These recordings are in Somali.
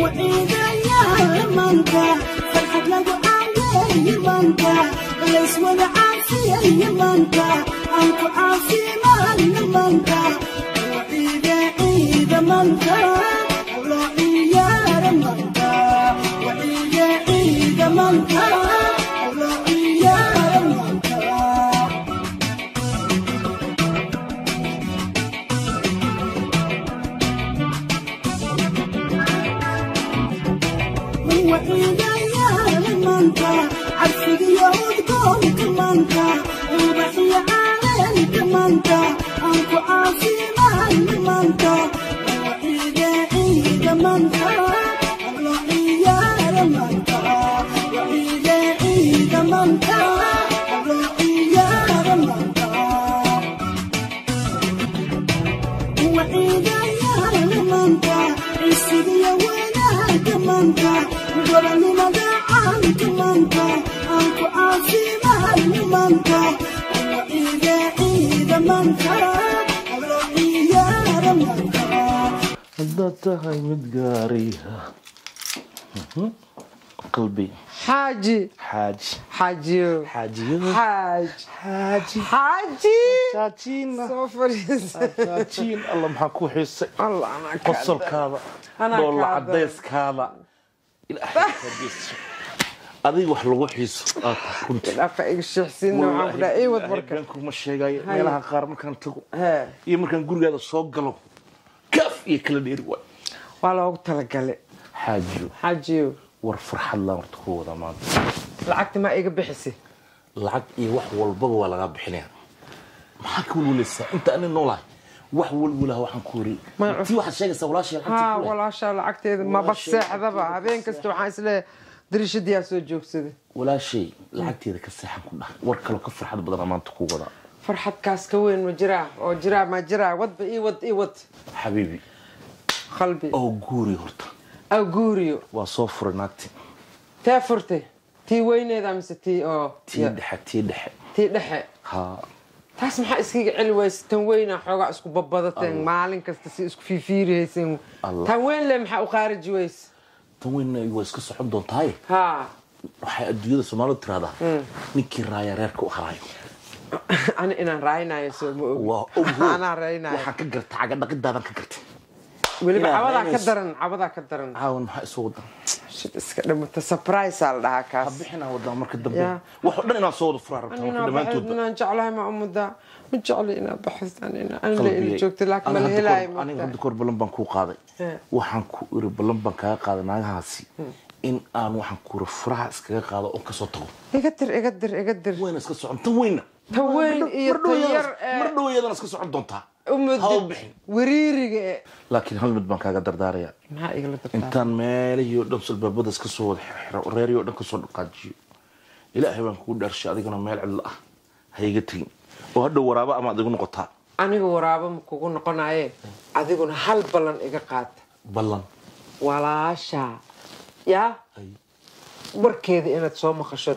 وعيد أيام فرحة لو عليهم أنت الاسود عافيهم انت انت عافي من انت وعيد إذا يا من منطق عبد يهودكم كم منطق وبحي عالم كم منطق أنكو عاصمة من haddaad tahay mid gaariha qalbi xaaji xaaji xaajiyo xaajiyada xaaj xaaji xaaji jaajiina soo fadhiisa jaajiin alla maxaa ku xiisay allah anaa kaa qosolkaada Anaa dhoolla kaa cadayskaada ilaahay ka geysto adiga wax lagu xiiso aad runti dhafa iga sheexsiina waxaan ku dhaha ii wad marka beenkuma sheegayo Haye. meelaha qaar markaan tago hee iyo markaan gurigaada soo galo kaaf iyo kala dheeri waay waa loogu talagalay xaajiyo xaajiyo war farxad laan horta ku wada maanta lacagta ma iga bixisay lacag iyo wax walbaba waa lagaa bixinaya maxaa ka welweleysaa inta ani noolahay wax welwelaha waxaan ku Ma- tii waxaad sheegaysaa walaashay walaashaa lacagteeda maba Walaashay seexdaba lacagteeda habeen ka kasta waxaan is leeyahay dariishadiyaa soo joogsaday walaashay lacagteeda ka seexan ku dhah war kaloo ka farxad badan maanta ku wadaa farxadkaas ka weyn ma jiraa oo jiraa ma jiraa wadba ii wad ii wad. Xabiibi. Qalbi. Oo guuri horta. Aw guuriyo. Waa soo furay naagti. Tee furtay tii weyneeda mise tii oo tii dhexe tii dhexe. Tii dhexe. Haa taas maxaa iskaga celi tan weyna xoogaa isku babadateen maalin kasta si isku fiifiirihayseen Allah. tan weyn le maxaa u khaariji wayse tan weynna waa iska socon doontahay. Haa waxay adduunyada soomaalidu tiraahdaa ninkii raaya reerka u haraayo ani inaan raaynayo soo ma raaynayo. Waxaan ka garta caga dhaqidaadan ka gartay weliba inaan cabadaa ka raynayso. daran cabadaa ka daran caawan maxaa isu wadan shid iska dhimata surprise aa la dhahaa ha kaas bixinaa wadaa marka dambe Ya. wax oo dhan inaad soo wada furaa rabtaa marka anina baxay dhammaantoodba inaan jeclahay ma umudaa ma jecli inaa baxis anina an la ila joogta laakiin ma la helaayo aniga hadda mogtaa kahor ballan baan kuu qaaday He. waxaan ku iri ballan baan kaaga qaaday naagahaasi in aan waxaan ku iri furaha iskaga qaado oo kasoo tago iga dir iga dir iga dir wayna iska socon tan weyna Tan weyn iyo tan yar ee- mar dhow iyadana iska socon doontaa لكن هل مدبان كاغا درداريا؟ ما يقول انت مال يو دوس البابودس كسو الحرا ورير يو دكسو دقاجي إلى هي ما كودر شاديكو مال على الله هي جتي أو هدو ورابا اما ادغو نقطا اني ورابا كوغو نقناي ادغو إيه. هل بلن ايغا قات. بلن. ولاشا يا؟ أي. Warkeeda inaad soo maqasho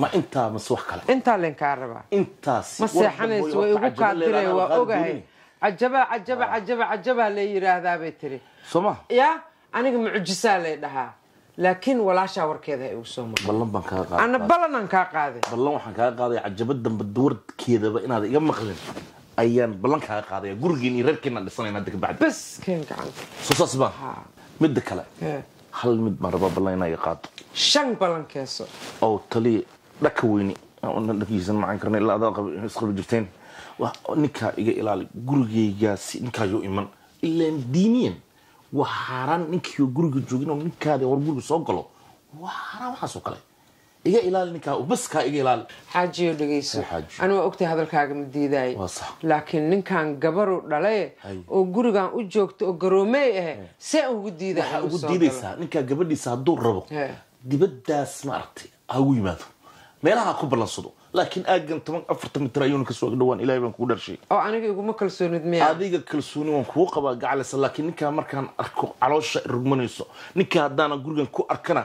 ma intaa mase wax kale intaa leen kaa rabaa intaas ma seexanayso way igu kaadire waa ogahay cajaba cajaba cajaba cajabaa lee yidhaahdaa bay tiri sooma yaa aniga mucjisaa lay dhahaa laakiin walaashaa warkeeda ha igu soo maqan ballan baan kaaga ana qaaday ballanaan kaa qaaday ballan waxaan kaaga qaadaya cajabad dambe warkeedaba inaad iga maqlin ayaan ballan kaaga qaadaya gurigiin iyo reerkeenaan dhisanayna hadda kabacdi bas keen gacanta soo saas baa midda kale. Hal mid baan rabaa ballan inaa iga qaado shan ballankeeso oo taliya dhaka weyni dhakiisan macaan karna ilaa adaa qab- isqabi jirteen. Ninkaa iga ilaali gurigaygaasi ninkaayuu iman. Ilaan diiniyan waa xaaraan ninkiioo guriga joogin oo ninkaada war guriga soo galo. Waa xaaraan waxaas oo kale iga ilaali ninkaa bas kaa iga ilaali xaajiyo xaaji. ani waa ogtahay hadalkaaga ma sax. laakiin ninkan gabaru dhalaye Hay. oo gurigan u joogto oo garoomey ahe see ugu diidaa waxaa ugu diidaysaa ninkaa gabadhiisa hadduu rabo Hee. dibadaas ma aragtay ha ugu yimaado meelaha ha ku ballansado laakiin aagan toban afartan mitir ayuuna ka soo dhawaan ilaahay baan kugu dharshay oo aniga iguma kalsoonid miya adiga kalsooni waan kugu qabaa gacalisa laakiin ninkaa markaan arko caloosha rugmanayso ninkaa haddaana gurigan ku arkana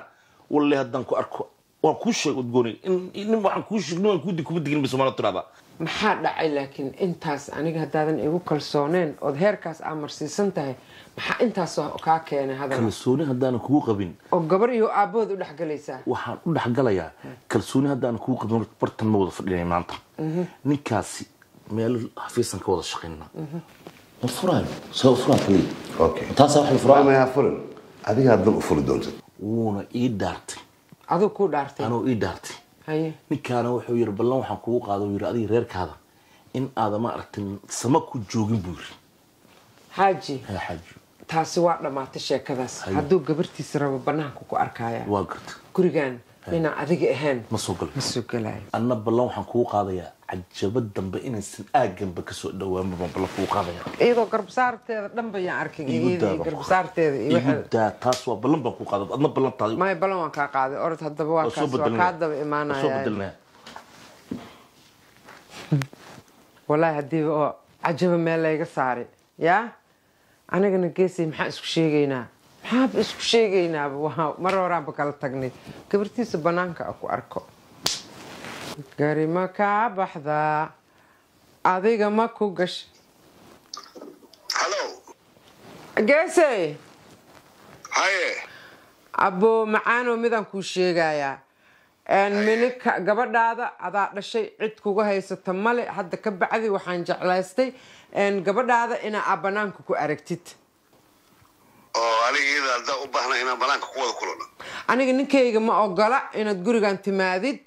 walle haddaan ku arko waan kuu sheeg udgooni in nin waxaan kuu sheeg nin waan kuu kuma digin bay soomaalida maxaa dhacay laakiin intaas aniga haddaadan igu kalsooneen ood heerkaas aamarsiisan tahay maxaa intaas kaa keenay hadal? Kalsooni haddaanan kugu qabin. Oo gabar iyo aabahood u dhexgalaysaa waxaan u dhexgalayaa kalsooni haddaanan kugu qabin bartan ma wada fadhinay maanta. Ninkaasi meel xafiisan ka wada shaqaynaa ma furaayo soo furaa kaliya taasaa wax la furaa adiga haddan u furi doontid wuuna ii dhaartay aduu kuu dhaartay. Anoo ii dhaartay. Ninkaana wuxuu yidhi ballan waxaan kugu qaada uu yidhi adiga reerkaada in aada ma aragtin sama ku joogin buu yidhi. Xaaji. Xaaji. Taasi waa dhammaatay sheekadaas. Hadduu gabartiisa rabo banaanka ku arkaya waa garta. Gurigan inaan adiga ahayn ma soo gal ma soo gelayo anna ballan waxaan kugu qaadayaa cajabad dambe inaysan aaganba ka soo dhawaanba baan ballan kugu qaadaya. Iyadoo garbasaarteeda dhan bayaan arkay igu iyadii daa garbasaarteeda iyo igu waxeeda daa taas waa ballan baan kugu qaaday adna ballantaadi maya balan waan kaa qaaday orod haddaba waa kaas kaa daba imaanaya. Wallaahi haddiiba oo cajaba meel layga saaray yaa? Anigana geesay maxaa isku sheegaynaa maxaaba isku sheegaynaaba waa mar horaanba kala tagnay. Gabartiisa banaanka a ku arko. Gari ma kaa baxdaa adiga ma ku gash Hello. geesay Haye. abbo macaanoo midaan kuu sheegayaa minika gabadhaada adaa dhashay cid kuga haysata male. Hadda ka bacdi waxaan jeclaystay. Gabadhaada inaa aa banaanka ku aragtid Oo aniga iyada haddaa u baahna inaan banaanka ku wada kulano. aniga ninkayga ma ogola inaad gurigan timaadid.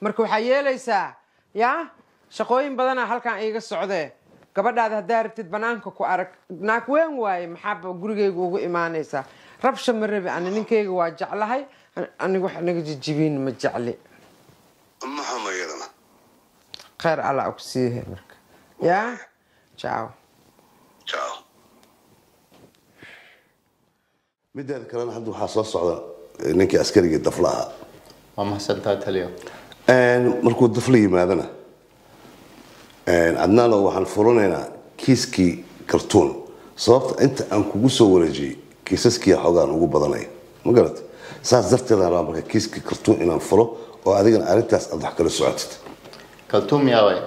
Marka waxaa yeelaysaa yaa shaqooyin badanaa halkan iiga socdee. Gabadhaada haddaa rabtid banaanka ku arag. Naag weyn waaye maxaaba gurigayga ugu imaanaysaa. Rabsha ma rabi ani ninkayga waa jeclahay. Aniga wax naga jijibiin ma jecli. Ma xumo iyadana. khayr alla ku siihe marka. Yaa jaaw Ciao. Mideeda kalena hadda waxaa soo socda ninkii askarigii dafla ahaa waa mahadsantahay taliyo? Markuu dafla yimaadana adnaano waxaan furanaynaa kiiskii kartuun sababta inta aan kugu soo wareejiyey kiisaskii xoogaan ugu badanay. Ma garat saas darteedaan rabaa marka kiiskii kartuun inaan furo oo adigana arrintaas aad wax kala socotid. Kaltuum yaaway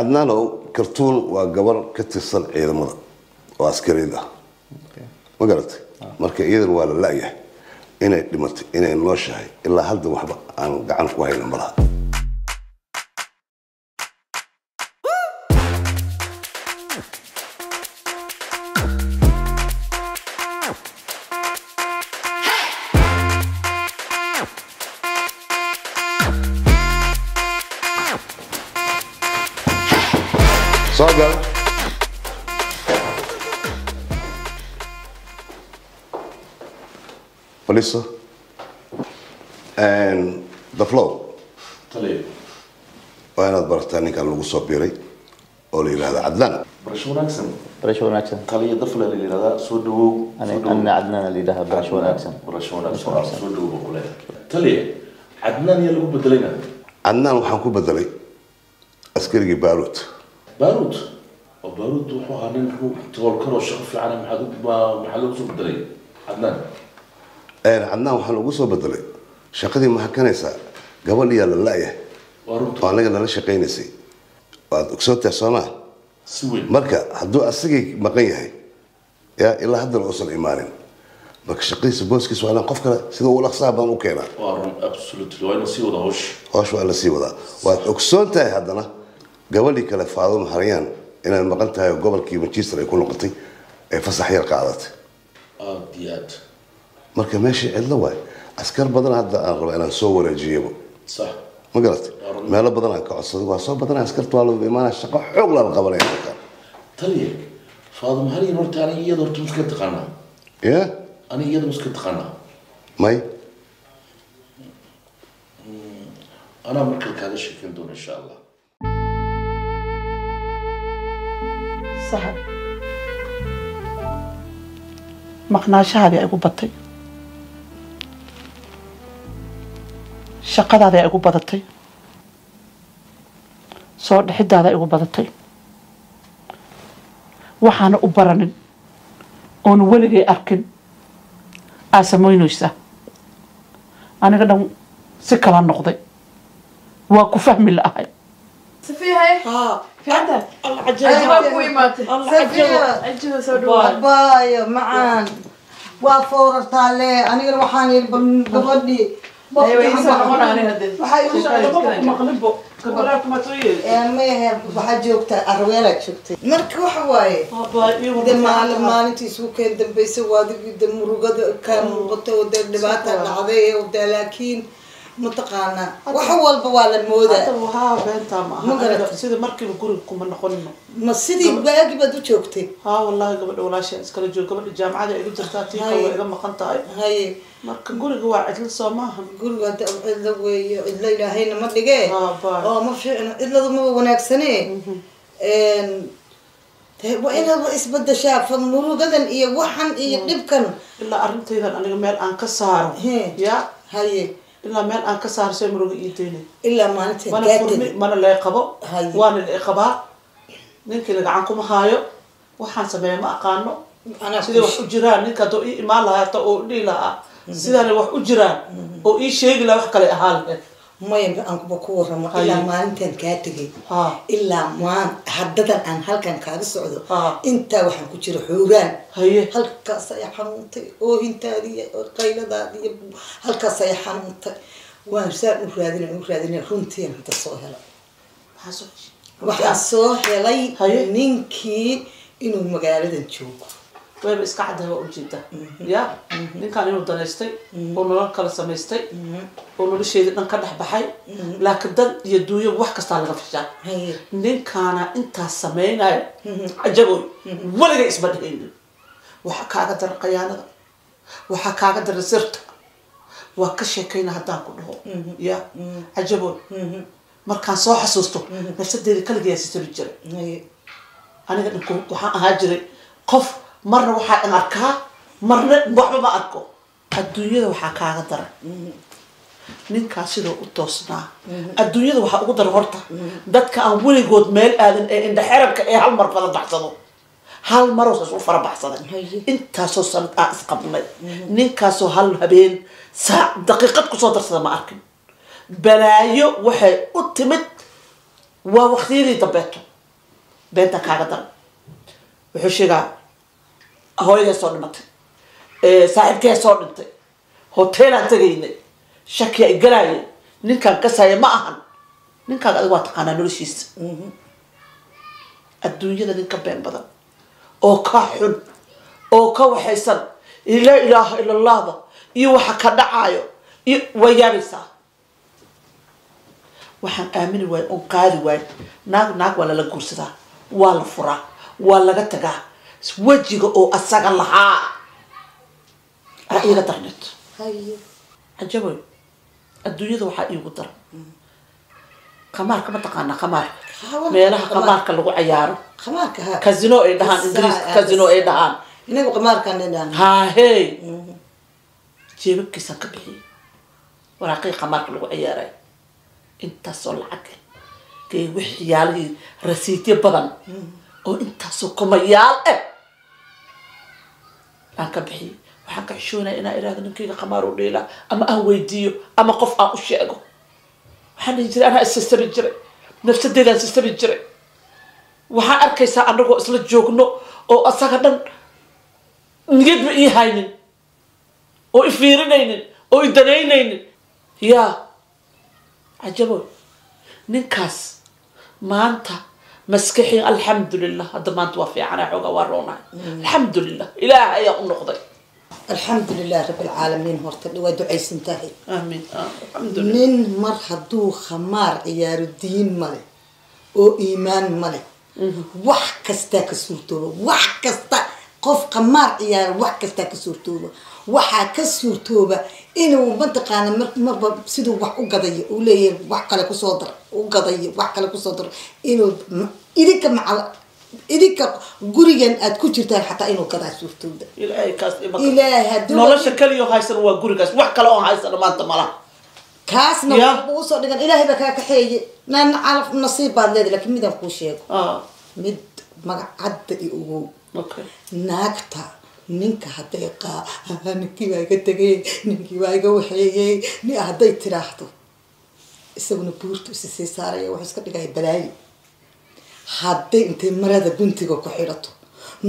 adnaano kartuun waa gabar ka tirsan ciidamada oo askariyad ah ma garatay marka iyadan waa la la-yahay. Inay dhimatay inay nooshahay ilaa hadda waxba aan gacan ku hayna malaha fadhiiso the flow. Waa inaad barataa ninkan lagu soo biiray oo la yidhaahdo cadlaan barasho wanaagsan barasho wanaagsan taliya dafle la yidhahdaa soo dhawow anna cadnaan la yidhaha barasho wanaagsan barasho wanaagsan soo dhawow baa ku leeyahay taliya cadnaan yaa lagu bedelayna cadnaan waxaan ku bedelay askarigii baaruud baarud oo baarud wuxuu ahaa nin toolkaroo shaqo fiican maxaad maxaa lagu soo bedelay cadnaan cadnaan waxaan ugu soo bedelay shaqadii ma hakanaysaa? Gabadhiyaa la la-yahay? Oo anaga nala shaqaynaysay. Waad ogsoontahay soomaa marka hadduu asagii maqan yahay yaa ilaa haddana uusan imaanin. Marka shaqadiisa booskiisa waa qof kale sida uu dhaqsaha badan u keenaa. Hoosh. Waa la sii wadaa waad ogsoon tahay haddana gabadhii kale faaduma haryaan inay maqan tahay oo gobolkii manchester ay ku noqotay ay fasax yar qaadatay marka meeshii cidlo waay askar badan hadda aan raba inaan soo wareejiyaba sax ma garatay meelo badan aan ka codsaday waa soo badanaa askarta waa lagu imaanaya shaqo xoog lala qabanaya halkan taliya faaduma haliyan horta aniga iyada horta miska taqaanaa ya aniga iyada miska taqaanaa may anaa markale kaaga sheekeyn doona insha allah saxab maqnaashahaadii igu batay shaqadaadii igu badatay. Soo dhixidaada igu badatay. Waxaana u baranin oonu weligay arkin aa samoynaysa aniga dhan si kala noqday. Waa ku fahmi la'ahay waa foorartaale. Anigana waxaan bal gabadhii waxaa joogtaa arweelaa joogtay marka waxa waaye de maalin maalintii isugu keen dambaysa waadigii de murugada kaa muuqata oo dee dhibaata dhacday oo dee laakiin mataqaanaa wax walba waa la moodaa. Ma garatay. sida markiiba guriga kuma noqonino ma. Sidii waagi baad u joogtay? Haa wallahi gabadha walaasha iskala joog. Gabadha jaamacada iga jirtaa tii Haye. kale waa iga maqan tahay. Haye. Marka guriga waa cidlo soo maaha guriga hadda cidlo weeye cidlo ilaahayna ma dhigee? Baa. oo ma fiicno cidladu maba wanaagsane? Dee waa inaad fa murugadan iyo waxan iyo dhibkan. Ilaa arrintaydan aniga meel aan ka saaro. Ya. Haye ilaa meel aan ka saaro see muruga ii daynay ilaa maalinta mana furmi mana waana lee qabaa ninkiina gacan kuma haayo waxaan sameeya ma aqaano. Siday wax u jiraan ninka haddoo ii imaan lahaa hata oo dhihi lahaa. Sidaana wax u jiraan. Oo ii sheegi lahaa wax kale ahaa laheed maya aan kuba ku waramo Haye. ilaa maalintan kaa tegay ilaa maan haddadan aan halkan kaaga socdo intaa waxaan ku jira xoogaan. Halkaas ayaa xanuuntay oohintaadi iyo qayladaadi iyo halkaas ayaa xanuuntay. Waan saan u raadina u raadina runtiin hadda soo heshay? waxaan soo helay ninkii inuu magaaladan joogo wayba iska caddahay waa ujeeda ya? Ninkaan inuu danaystay oo nolol kala samaystay oo nolosheedii dhan ka dhex baxay laakiin dad iyo duuyo wax kastaa laga fishaa ninkaana intaas sameynaya cajaboy weliga isma dhehaynin waxaa kaaga daran khayaanada waxaa kaaga daran sirta. Waa ka sheekayna haddaan ku dhaho. Ya? Cajaboy markaan soo xasuusto nafsadeeda kaligeyaa sitiri jiray. Aniga dhinku waxaan ahaa jiray qof marna waxaa in arkaa marna waxba ma arko. Adduunyada waxaa kaaga daran. Ninkaas sidoo u toosnaa. Adduunyada waxaa ugu daran horta. Dadka aan weligood meel aadan ee indhaxerabka ee hal mar fara baxsado. Hal maroos isu fara baxsaday. Intaasoo sanad aan isqabnay ninkaasoo hal habeen saac daqiiqad ku soo darsada ma arkin. Balaayo waxay u timid waa waqtiyadii dambeeto. Beenta kaaga daran. Wuxuu sheegaa hooyaday soo dhimatay ee, saaxiibkee soo dhintay hoteelaan tegaynay shakiya i galaaya ninkaan kasaya ma ahan ninkaaga adiga waa taqaanaa noloshiisa adduunyada ninka been badan oo ka xun oo ka waxaysan laa ilaaha ila allahda iyo waxa ka dhacaayo iyo waa yaabaysaa waxaan aamini waayo oon qaadi waayo naag naag waa lala guursadaa waa la furaa waa laga tagaa wejiga oo asaga lahaa. Aa iiga darneed Haye. cajaboy adduunyada waxaa iigu daran qamaarka ma taqaanaa qamaarka Qamaar- meelaha qamaar. qamaarka lagu cayaaro. Casino ay dhahaan ingiriiska casino ay dhahaan. Dhan haahey jeebabkiisaan ka bixiyay waraaqii qamaarka lagu ciyaaray. Intaasoo lacag. Dee waxyaalihii rasiidyo badan oo intaasoo kumayaal ah aan ka bixiyay waxaan ka xishoonaya inaan iraahdo ninkayga qamaar u dheela ama aan weydiiyo ama qof aan u sheego. Waxaan dhihi jiray anaa issasabi jiray nafsadeedaan sasabi jiray. Waxaan arkaysaa anagoo isla joogno oo asaga dhan niyadba ii haynin oo i fiirinaynin oo i danaynaynin. Yaa cajabo ninkaas maanta maskaxii alxamdulilah hadda maanta waa fiicana xooga waa roonahay alxamdulilah ilaah ayaa u noqday. Alxamdu lilah rabi alcaalamiin horta waa ducaysan tahay ah, alxamdulilah nin mar hadduu khamaar ciyaaro diin male oo iimaan male wax kastaa ka suurtooba wax kasta qof khamaar ciyaaro wax kastaa ka suurtooba. Waxaa ka suurtooba inuu mataqaana mar- marba siduu wax u gadayo uu leeyahay wax kale ku soo dar u gadayo wax kale ku soo dar inuu idinka macal idinka gurigan aad ku jirtaan xataa inuu gadaa suurtooda. Ilaahay kaas ima ilaahay hadduu nolosha kaliya haysan waa gurigaas wax kale oo haysana maanta malaha kaasna waxba u soo dhigan ilaahay baa kaa kaxeeye naan calaf nasiib baad leedahay laakiin midaan kuu sheego. Ah. Mid magacadda i ogow okay naagta ninka hadday qaa ninkii baa iga tegay ninkii baa iga waxeeyey hadday tiraahdo isaguna buurtu isi sii saaraya wuxuu iska dhigaya balaayi. Hadday intay marada guntiga ku xidhato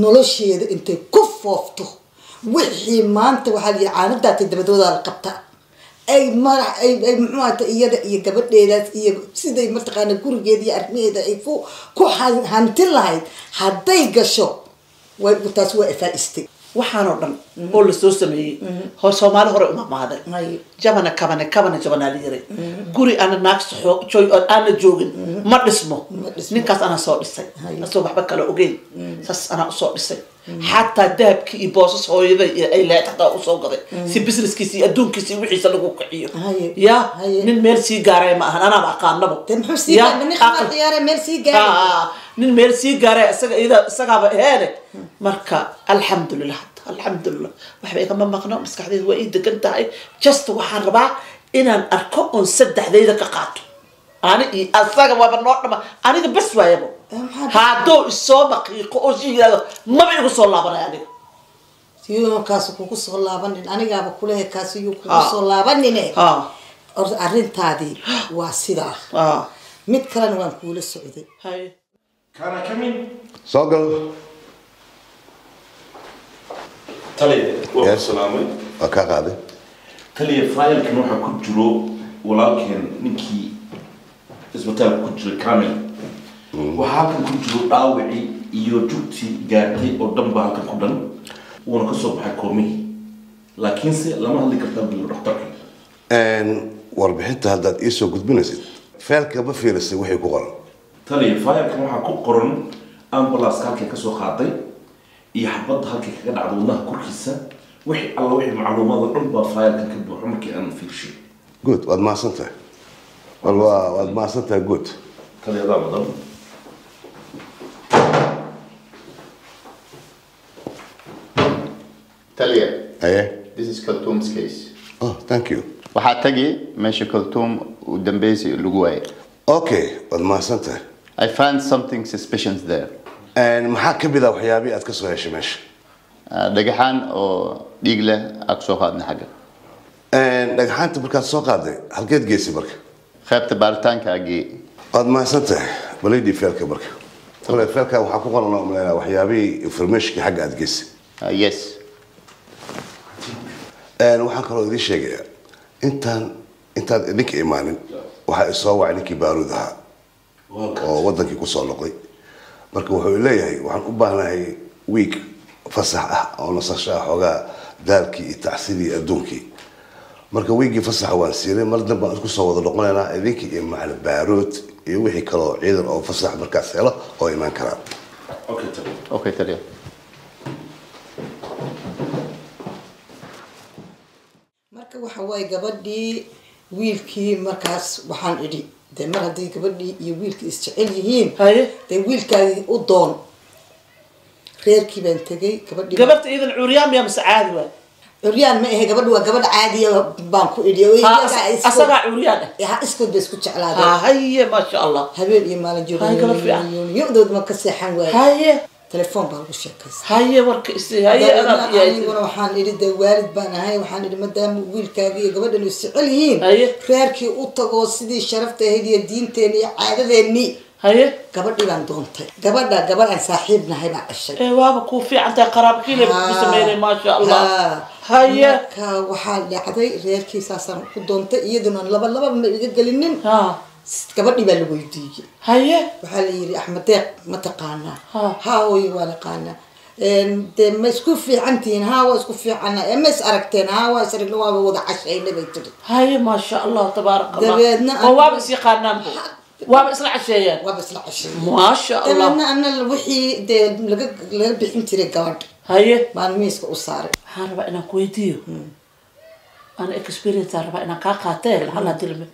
nolosheeda intay ku foofto wixii maanta waxaa la yihi caanadaatay dabadoodaa la qabtaa ay madax ay muxuu ahata iyada iyo gabadheedaas iyo siday mataqaana gurigeeda iyo arrimaheeda ay ku ku han- hantin lahayd. Hadday gasho taas waa ifaa-istay waxaan oo dhan oo la soo sameeyey hor soomaali hore uma maaday Hay. jabana kabane kabana jabanaa la yiray guri ana naag soxo- aana joogin ma dhismo. Ninkaas anaa soo dhisay. Asoo waxba kale ogeyn. Saas anaa u soo dhisay. Xataa dahabkii iyo boosas hooyada ay xataa u soo gaday. Si businesskiisa iyo adduunkiisa iyo wixiisa lagu kiciyo. Ya nin meel sii gaaraya ma ahan anaaba aqaanabo sii nin meel sii gaara Ah, sii isagaaba heene marka alxamdulilah alxamdulilah waxba igama maqno maskaxdayda waa ii degan tahay. Just waxaan rabaa inaan arko oon saddexdayda ka qaato. Ani iyo asaga waaba noo dhama aniga bes waayabo hadduu isoo maqiiqo oo si yidhahdo maba igu soo laabanay aniga. Siyuu kaasi kugu soo laabanin anigaaba kulehe kaasi yuu kugu Ah. soo laabanine. Or- arrintaadii waa sidaa. Ha mid kalena waan kuula socday Can I come in? soo Taliya, waa salaamay. waa kaa qaaday Taliya, file-kan waxaa ku jiro walaalkeen ninkii isbitaalka ku jiray Kamil. Waxaa halkan ku jiro dhaawacii iyo jugtii gaartay oo dhan baa halkan ku dhan. Wuuna ka soo baxay koomihii. Laakiinse lama hadli kartaa bilo dhakhtarka. Warbixinta haddaad iisoo gudbinaysid feelka ma fiirisay wixii ku qoran Taliya, file-kan waxaa ku qoran ambulance halkay ka soo qaaday iyo xabadda halkay kaga dhacdo wadnaha korkiisa. Wixii alla wixii macluumaad oo dhan baa file-kan ka buuxo markii aan fiirshay. good waad mahadsan tahay wal waa waad mahadsan tahay good Taliya, adaa mudan. taliya aye this is kaltuum's case oh thank you waxaa tagi meesha kaltuum uu dambeysay lagu waayay okay waad mahadsan tahay i found something suspicions there maxaa ka mid ah waxyaabihii aad ka soo heshay meesha Ah, dhagaxaan oo dhiig leh aa soo qaadnay xagga Een, dhagxaanta markaad soo qaaday halkeed geysay marka qaybta baaritaanka agee waad mahadsan tahay balaydii feelka marka kole feelka waxaa ku qoran umaleynaa waxyaabihii informationkii xagga aad geysay Ah, yes waxaan kaloo idiin sheegayaa intaan intaad idinka imaanin waxaa isoo wacay ninkii baaruud ahaa oo wadankii ku soo noqday marka wuxuu leeyahay waxaan u baahnahay wiig fasax ah oo nasasho ah xoogaa daalkii iyo tacsidii adduunkii. Marka wiigii fasaxa waan siinay mar dambe aan isku soo wada noqonaynaa idinkii iyo macalin baaruud iyo wixii kaloo ciidan oo fasax markaas helo oo imaan karaan. Okay taliya marka waxa waaye gabadhii wiilkii markaas waxaan idhi dee mar haddii gabadhii iyo wiilkii isjecel yihiin dee wiilkaagii u doon. Reerkii baan tegay gabadhii gabarta mase caadi waay? Curyaan ma ahe gabadhi waa gabadh caadiya baan ku idhi oo Ha, iyaga ay iskood- asagaa cuuriyaan ah. Iskood bay isku jeclaadeen. Ha haye maasha allah. Habeen iyo maalin yodood ma ka seexan waaye haye telefoon baa lagu sheekaysta haye warka isi haye adaad iyo aniguna waxaan idhi dee waalid baan ahay waxaan idhi maadaama wiilkaaga iyo gabadhan jecel yihiin? Reerkii u tagoo sidii sharafta ahayd iyo diinteeni iyo caadadeennii haye. Gabadhii baan doontay. Gabadha gabadh aan saaxiib nahay baa dhashay waaba kuu fiican tahay qaraabkiile ku sameynay maasha allah Ha. haye. Marka waxaa dhacday reerkii saasaan ku doontay iyaduna laba laba ma iga gelinin كبدي بالو يدي هيا؟ بحال يري أحمد تاع ما تقانا. ها. هاوي ولا قانا. انت ما سكوف عنتين ها هو سكوف في عنا. ها ما شاء الله تبارك الله. هو يقانا وابس العشيان وابس العشيان ما شاء الله. تمنى الوحي دي لقى بحين تري قاد هاي ما أنا كويتي. أنا اكسبيرينس هاربا أنا كاكاتيل هلا تلمي.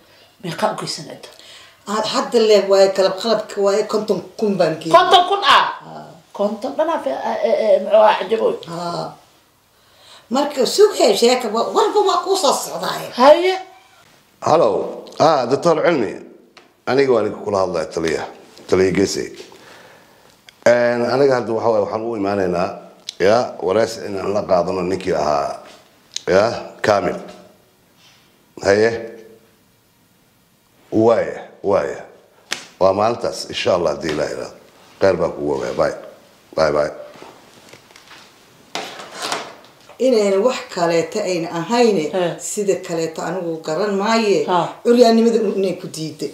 ميقاوكي سنة hadda le waaye qalab qalabka waaye konton kun baan geeyay. Konton kun ah? Konton dhanaa muxuu ahaa cajaboy Ha. marka sughay sheeka wa- walba waa kuu soo socdaay haye. Hallo ah doctor cilmi aniga waa ninka kula hadlaya taliya taliya Een, aniga hadda waxa waaye waxaan u imaanaynaa ya wareys inaan la qaadano ninkii ahaa ya kamil haye? Waaya waaya waa maalintaas insha allah haddii ilaah iraado kheyr baan kugu ogaa bay bay bay inayna wax kaleeto ayna ahayne sida kaleeto anigu garan maaye. Curyaannimada inay ku diiday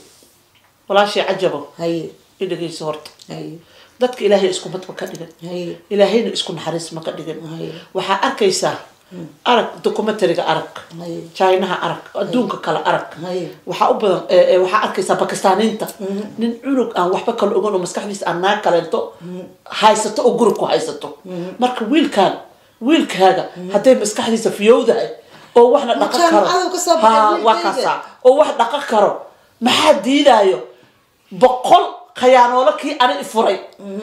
walaashii cajabo. Haye. I dhegeyso horta. Haye. Dadka ilaahay isku mad ma ka dhigan. Haye. Ilaahayna isku naxariis ma ka dhigan. Haye. waxaa arkaysaa arag documentariga arag. Chinaha arag. Adduunka kale arag. Waxaa u badan ee, ee, waxaa arkaysaa bakistaaniinta nin cunug aan waxba kala ogan oo maskaxdiisa aan naag kaleento haysato oo guri ku haysato. Marka wiilkaan wiilkaaga hadday maskaxdiisa fiyowdahay oo waxna dhaqan karo. Waa kaasaa oo wax dhaqan karo. Maxaa diidaayo? Boqol khayaanoolo kii ani ifuray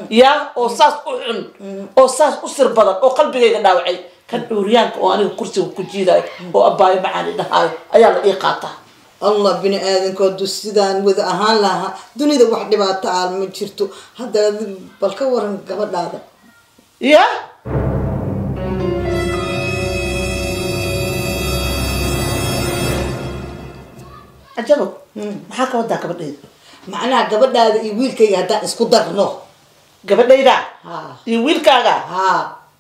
yaa oo saas u xun. Oo saas u sir badan. Oo qalbigayga dhaawacay kan cuuryaanka oo aniga kursiga ku jiidayo oo abbaayo macaani dhahaayo ayaa la ii qaataa allah bini aadankoodu sidaan wada ahaan lahaa dunida wax dhibaato ah ma jirto. Hadda bal ka waran gabadhaada. Yaa cajabo maxaa ka wadaa gabadhayda macnaha gabadhaada iyo wiilkayga haddaan isku darno. Gabadhayda Ha. iyo wiilkaaga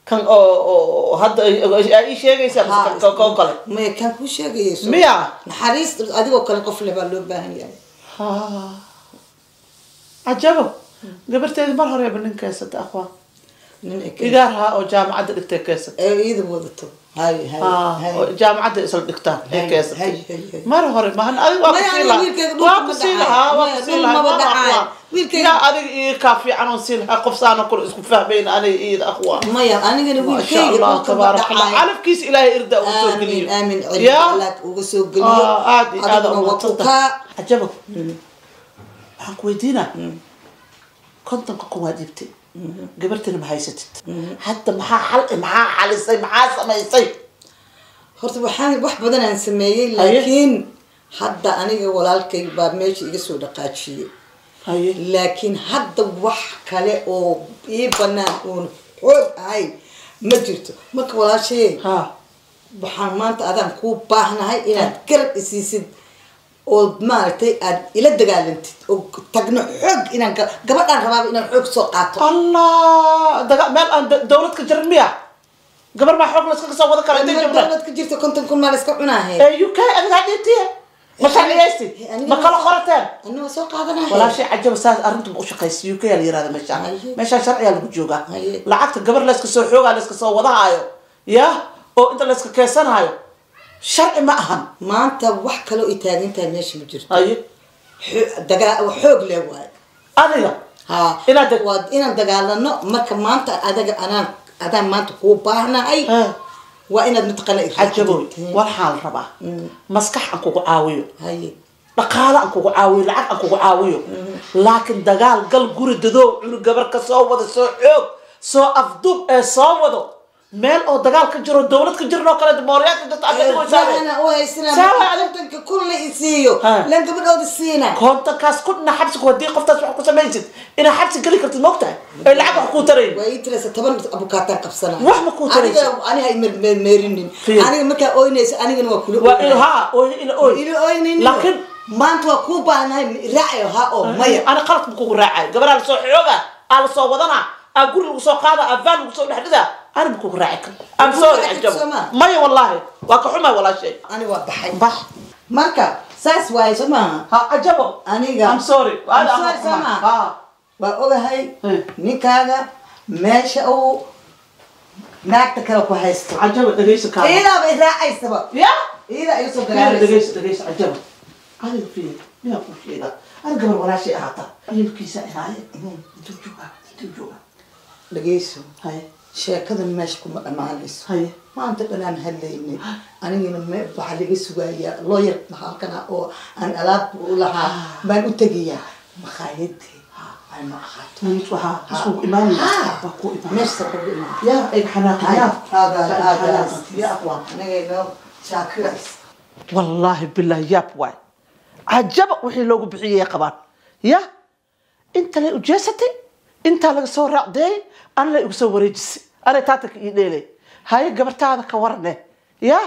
كان أو أو هاد أي شيء غير سهل كان كان كله ما كان هو شيء غير سهل ميا حريص أدي وكان قفل بالو بهن يعني. ها عجبه. قبل تيجي مرة ريا بنكاسة أخوة. إدارها أو جامعة دكتور كاسة إيه إذا مو دكتور هاي هاي آه gabartina ma haysatid hadda maxaa maxaa xalisay maxaa samaysay? Horta waxaan wax badan aan sameeyey laakiin hadda aniga walaalkay baa meesha iga soo dhaqaajiyey. Laakiin hadda wax kale oo ii banaan oon xoog ahayn ma jirto. Marka walaashee waxaan maanta adaan kuu baahnahay inaad garab isiisid oo maaragtay aad ila dagaalantid oo tagno xoog inaan ga- gabadhaan rabaaba inaan xoog soo qaato. Allah meel aan da- dawlad ka jirin miya? Gabar maa xoog layska soo wada kara intay Meel joognaa dawlad ka jirta konton kun maa la iska cunaahe adigaa ma ma kala qorateen? soo qaadanahay walaashay saas ma u shaqaysa uk yaa la yirahda meeshaan Haye. meeshaan sharciyaa lagu joogaa. Haye. lacagta gabar layska soo xoogaa layska soo wadahaayo ya? Oo inta layska keesanaayo sharci ma ahan. Maanta wax kaloo i taagan tahay meesha ma jirto. Xoog leh waaye adiga? Waa inaan dagaalano marka maanta adaga anaan adaan maanta kuu baahnahay waa inaad raacdid. waxaan rabaa. Maskax aan kugu caawiyo. Haye. Dhaqaale aan kugu caawiyo lacag aan kugu caawiyo. Laakiin dagaal gal guri dadoo cunug gabar ka soo wada soo xoog soo afduub ee soo wado مال أو دغال كجرو دولت كجرو نو قلد موريات دت ابي دو سالي أنا أو هيسنا ساوا علمتك كل اسيو لأن قبل أو دسينا كنت كاس كنت نحبس ودي قفت اسمح كنت ميزت أنا حبس قلي كرت الموقتع العب حكو ترين ويت لسا تبن ابو كاتان قبسنا وح مكو ترين أنا هاي مر مر ميرنين أنا مكا اوي نيس أنا أنا وكل اوي ها اوي إلى اوي إلى اوي نين لكن ما انت وكو بانا راعي ها أو مايا أنا قلت بكو راعي قبل على صوحيوغا على صوبضنا أقول لك صوخ هذا افان وصوخ ana ma kugu raaci karo am Kugu sorry raaci cajabo soo ma? maya wallahi waa ka xumay walaashay ani waa baxay bax marka saas waaye soo maaha ha cajabo aniga am sorry I'm sorry, soo ma? ha waa ogahay Eh. ninkaaga meesha uu naagta kale ku haysto cajabo dhegeysa kaa iidaa bay raacaysaba ya iidaa iga soo fiir dagaalaysa dhegeysa dhegeysa cajabo adiga fiir miyaa ku sheega ana gabar walaashay ahaata hilibkiisa inaaye intuu joogaa intuu joogaa dhageyso haye sheekada meesha kuma dhamaanayso maanta dhanaan hadlaynay ah. anigana waxaa laga sugayaa looyar halkana oo aan alaabba u ah. baan u tegayaa. Makhaayadee ah, wallaahi bilaahi yaab waay cajaba wixii loogu bixiyay qabaan ya intalay ujeesatay intaa laga soo raacdeeyay anla igu soo wareejisay anay taatanka ii dheelay haye gabartaada ka warne ya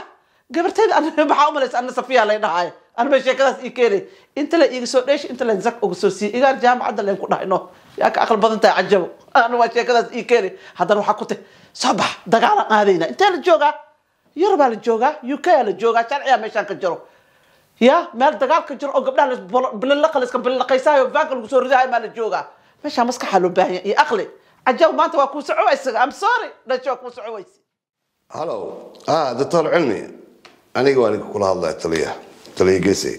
gabartayda maxaa umalaysa ana safiya lay dhahaay anba sheekadaas ii keenay inta la iiga soo dheesh inta zak uga soo siiyey igaar jaamacadda len dhahayno yaa ka aqal badan tahay cajabo ana waa sheekadaas ii keenay haddana waxaa ku tahy soo bax dagaalan aadayna intee la joogaa yurubaa la joogaa uk aa la joogaa sharciyaa meeshaan ka jiro ya meel dagaal ka jiro oo gabdhaha bilalaqa liska bilaqaysaayo vaanka lagu soo ridahay maa la joogaa meeshaa maskaxaa loo baahan iyo aqli cajabo maanta waa kuu soco waysa am sorry waa kuu soco waysa hallo ah doctor cilmi aniga waa ninka kula hadlaya taliya taliya gese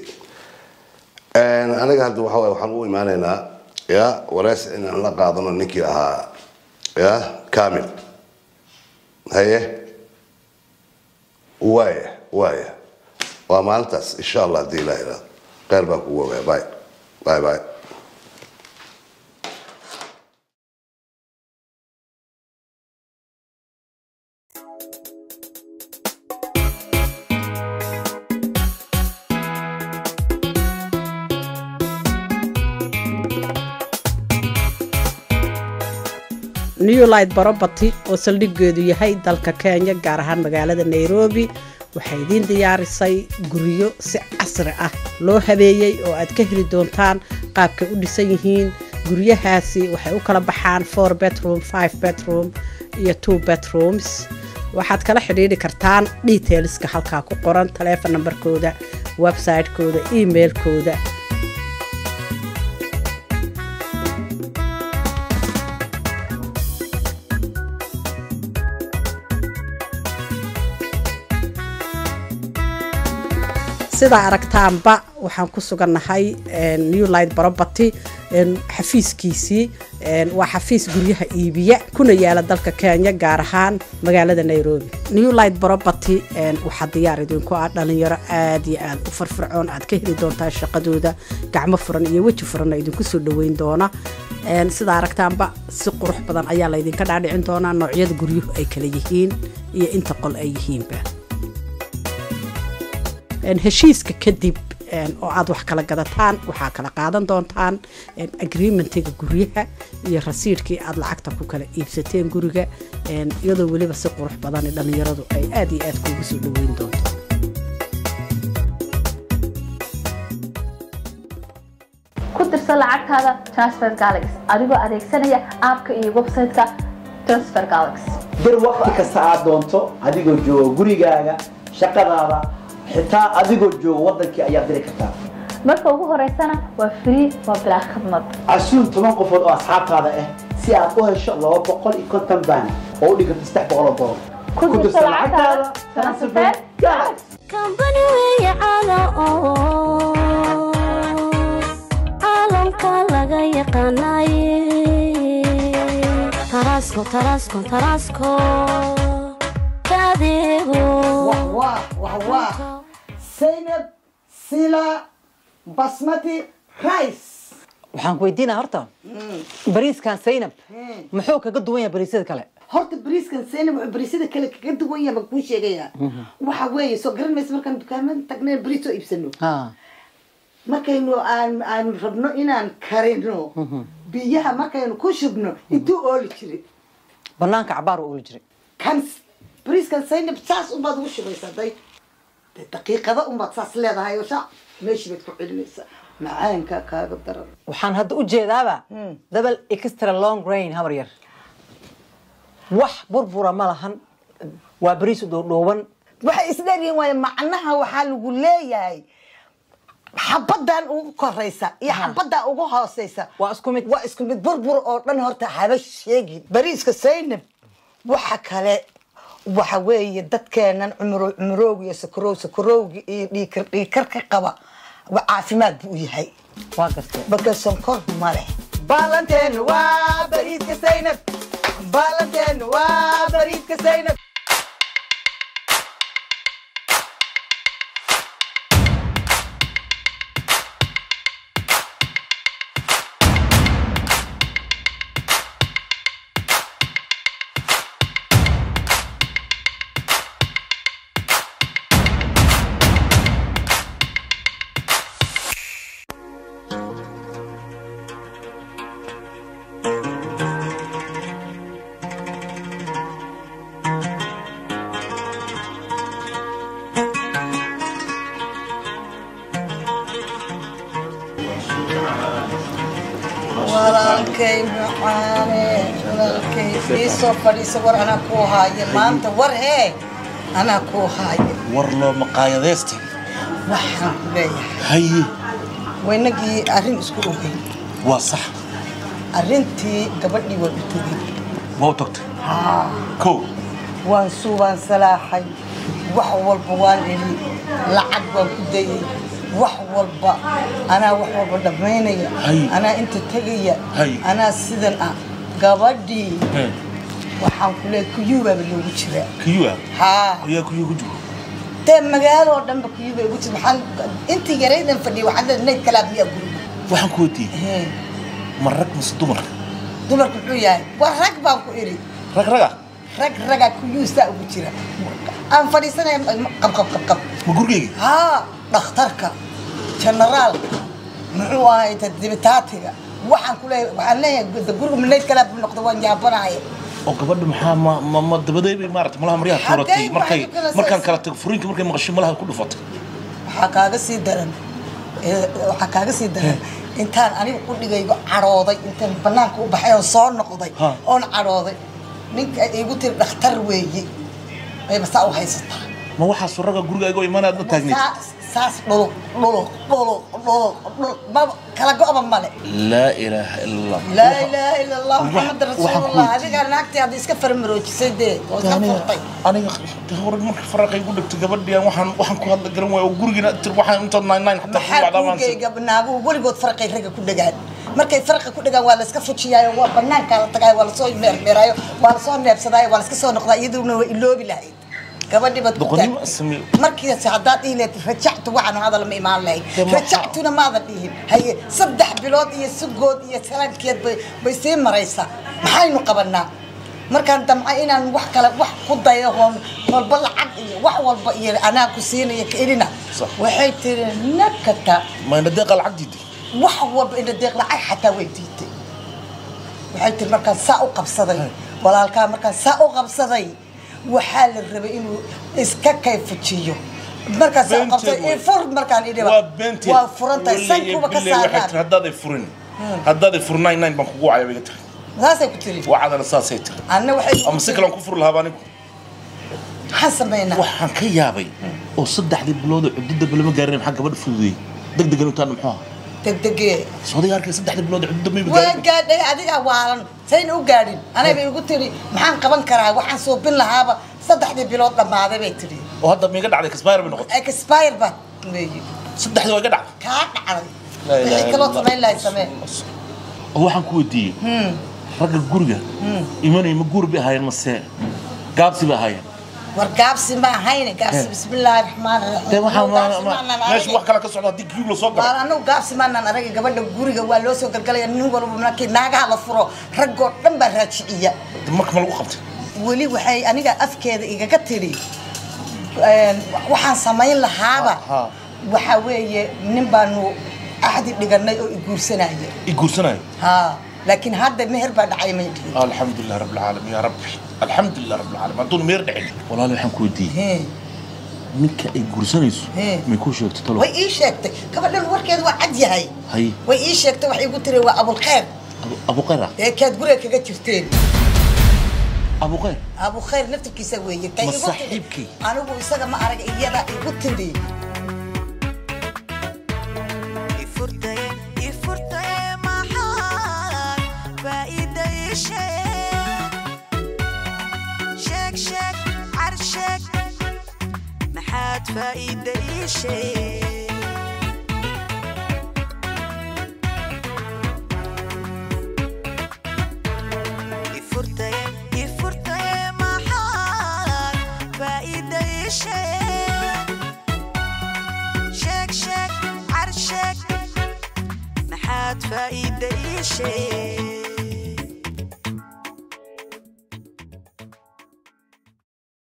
aniga hadda waxa waye waxaan u imaanaynaa ya wareys inaan la qaadano ninkii ahaa ya kamil haye? Waaya waaya waa maalintaas. Insha allah haddii ilaah iraado kheyr baan kugu ogaa bye. Bye bye new light barobati oo saldhigeedu yahay dalka kenya gaar ahaan magaalada nairobi waxay idiin diyaarisay guryo si casri ah loo habeeyey oo aad ka heli doontaan qaabkay u dhisan yihiin. Guryahaasi waxay u kala baxaan four bedroom five bedroom iyo two bedrooms. Waxaad kala xidhiidhi kartaan detailska halkaa ku qoran taleefon nambarkooda website-kooda emailkooda sidaa aragtaanba waxaan ku sugannahay new light barobaty xafiiskiisii waa xafiis guryaha iibiya kuna yaalla dalka kenya gaar ahaan magaalada nairobi. New light barobaty waxaa diyaar idinku ah dhalinyaro aad iyo aad u farfircoon aad ka heli doontaan shaqadooda gacmo furan iyo weji furanna idinku soo dhaweyn doona. Sidaa aragtaanba si qurux badan ayaa laydinka dhaadhicin doonaa noocyada guryuhu ay kala yihiin iyo inta qol ay yihiinba heshiiska kadib oo aad wax kala gadataan waxaa kala qaadan doontaan agreementiga guryaha iyo rasiidkii aad lacagta ku kala iibsateen guriga iyadoo weliba si qurux badan dhallinyaradu ay aad iyo aad kuugu soo dhaweyn doonto. Ku dirso lacagtaada transfer galax adigoo adeegsanaya aabka iyo website-ka transfer galax dir waqti kasta aad doonto adigoo jooga gurigaaga shaqadaada xitaa adigoo jooga wadankii ayaad diri kartaa. Marka ugu horeysana waa free waa bilaa khidmad casuun toban qofood oo asxaabtaada ah si aad u hesho laba boqol iyo konton baan oo u dhiganta saddex boqol oo dolar ku dirso lacagtaada transfer kambani weeye caala oo caalamka laga yaqaanaye taraasko taraasko taraasko kaadeego wah wah zaynab sila basmati rice waxaan ku weydiinaa horta. Bariiskan zaynab muxuu kaga duwan yahay bariisyada kale? Horta bariiskan zaynab wuxuu bariisyada kale kaga duwan yahay baan kuu sheegaya waxa weeye soo garan maysa markaan dukaamada tagnay bariis soo iibsano. Markaynu aan aan rabno inaan karino biyaha markaynu ku shubno intuu ooli jiray. Banaanka cabaar u ooli jiray kan bariiskan zaynab saas unbaad ugu shubaysaa day dee daqiiqada unbaad saas leedahay oo saa meeshii baad ku celinaysaa macaanka kaaga daran waxaan hadda u jeedaaba double extra long grain habar yar wax burbura ma lahan waa bariis dhuudhuuban waxay isdheeryihiin waaye macnaha waxaa lagu leeyahay xabadan ugu koraysa iyo xabadan ugu hooseysa waa isku mid waa isku mid burbur oo dhan horta haba sheegin bariiska zaynab waxa kale waxa weeye dadkeenan cumro cumrowga iyo sakarow sakarowga iyo dhiikar dhiikar ka qaba caafimaad buu u yahay. Marka sonkor ma leh. Baalanteenu waa bariiska zaynab. Baalanteenu waa bariiska zaynab hee anaa kuu haaye war loo maqaayadaysta waxaan ku leeyahay haye waynagii arrin isku ogeyn waa sax arrintii gabadhii waan u tegey waa u tagtay haa kow waan suubaan salaaxay wax walba waan idhi lacag baan ku dayay wax walba anaa wax walba dhammaynaya Hay. anaa inta tegaya Hay. anaa sidan ah gabadhii He, waxaan ku leeyahay kuyuubaaba loogu jiraa kiyua haa ayaa kuyuu ku jiro dee magaalo oo dhanba kuyuuba igu jira waxaan intii yaraydan fadhiyay waxaan leedahay nayd kalaa miyaa guriga waxaan ku weydiiyey Hee, ma rag mise dumar dumarku muxuu yahay war rag baan ku idhi rag raga rag ragaa kuyuusaa ugu jira aan fadhiisanaya qab qab qab qab ma gurigeyga haa dhakhtarka generaalka muxuu ahay dibitaatiga waxaan ku leeyahay waxaan leeyahay de guriga minayd kalaa buu noqda waan yaabanaya oo gabadha maxaa ma ma ma dabadeed bay maarata malaha maryaha tuuratay. markay ku markaan kala tago furiinka markay maqasho malaha ku dhufatay. Waxaa kaaga sii daran waxaa kaaga sii daran intaan aniga qudhigaygo cadhooday intaan banaanka u baxay oo soo noqday oon cadhooday ninka igu tiri dhakhtar weeye ayba saa u haysataa. Ma waxaasu ragga guriga igoo imaanaad ma taagneed Saa- saas dhuluq dhuluq dhuluq dhuluq dhuluq maba kala go'ba male laa ilaaha ila allah laa ilaaha ila allah Wax- maxamed waxaan ku rasuulullah weydiiyey. adigaa naagtii hadda iska farmaroojisay dee oo iska furtay aniga hore marka faraqa igu dhigtay gabadhii aan waxaan waxaan ku hadla garan waayo oo gurigiina tir waxaan inta nine nine xataa ku maxaa wacdaa baan gurigayga naaguhu weligood farqay ragga ku dhagaan markay farqa ku dhagaan waa la iska fujiyaayo waa banaankaa la tagaayo waa lasoo meermeeraayo waa lasoo neebsadaayo waa la iska soo noqdaa iyaduna waa iloobi lahayd gabadhii baad ku doqonnimo taag sameeyo markiis haddaad dhihi lahayd rajactu waxaan hadal ma imaan lahayd rajactuna maadan dhihin haye saddex bilood iyo sugood iyo salaankeed bay bay sii maraysaa maxaynu qabanaa markaan damca inaan wax kale wax ku dayo hoon walba lacag iyo wax walba iyo anaa ku siinaya ka elina waxay tiri nakata mayna deeqa lacag diiday wax walba ina deeq lacag xataa way diiday waxay tiri markaan saa u qabsaday walaalkaa markaan saa u qabsaday وحال الربا إنه إسكا كيف تشيو؟ مركز أقصى إفرد مركان إيدي بقى وابنتي وفرنت سنكو بكسا أكاد هداد إفرن هداد إفرن ناين ناين بانكو عايا بيقتك غاسي بتري وعاد أنا ساسي تري أنا وحي أما سيكل أنكو فرل هابانيكو حسن بينا. وحان كيابي وصدح دي بلودو عبدو دقلو مقارنين حقا بدو فوضي دق دقلو تانو محوها degdegee soodaga arkay saddexdii bilood oo cududda mayba waa gaarin gaadhay adigaa waalan sayna u gaadhin anayba igu tiri maxaan qaban karaa waxaan suubin lahaaba saddexdii bilood dhammaaday bay tiri oo hadda miiga dhacday kasbaayar bay noqotay expire baad weeye saddexdii waa iga dhacday kaa dhacday Laa ilaaha wixii kaloo illa samayn lahay samee oo waxaan ku weydiiyey ragga guriga imanay ma guur bay ahaayeen mase gaabsi bay ahaayeen war gaabsi ma ahayne gaabsi bismillaahi raxmaani dee raxiim waxaan Gaabsi maanan meesha aragay. wax kale ka socda haddii kiyub la soo waar galo anagu gaabsi maanaan aragay gabadha guriga waa loo soo galgalaya nin walba markii naagaha la furo raggoo dhan baa raajiciya marka ma lagu qabtay weli waxay aniga afkeeda igaga tidhi een, waxaan samayn lahaaba Ha. waxaa weeye nin baanu axdi dhiganay oo i guursanaya i guursanayo ha laakiin hadda meher baa dhacay may dhihin alxamdulilah rabb alcaalamiin yaa rabbi alxamdulilah rabb alcaalamiin hadduuna meer dhicin walaali waxaan ku weydiiyey Hee, ninka ay guursanayso Hee. may kuu sheegto talo way ii sheegtay gabadhan warkeeda waa cad yahay hay way ii sheegtay waxay igu tiri waa abulkhayr abuqayr ah ee kaad guriga kaga jirteen abuqayr abulkhayr naftirkiisa weeye kay Ma igu tiri saaxiibkay? anigu isaga ma arag iyada igu tiri maxaad faa'iida ii sheeg ifurtaye ifurtaye maxaad